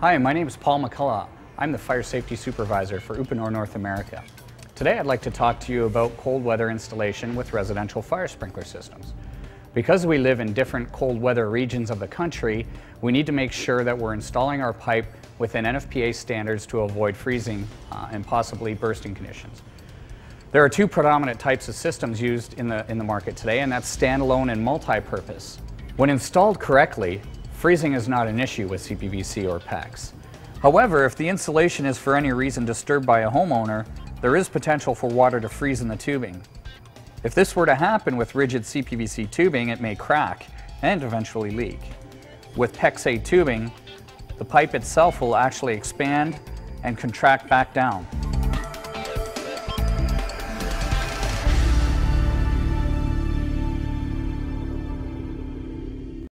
Hi, my name is Paul McCullough. I'm the Fire Safety Supervisor for Uponor North America. Today I'd like to talk to you about cold weather installation with residential fire sprinkler systems. Because we live in different cold weather regions of the country, we need to make sure that we're installing our pipe within NFPA standards to avoid freezing uh, and possibly bursting conditions. There are two predominant types of systems used in the, in the market today, and that's standalone and multi-purpose. When installed correctly, freezing is not an issue with CPVC or PEX. However, if the insulation is for any reason disturbed by a homeowner, there is potential for water to freeze in the tubing. If this were to happen with rigid CPVC tubing, it may crack and eventually leak. With PEX-A tubing, the pipe itself will actually expand and contract back down.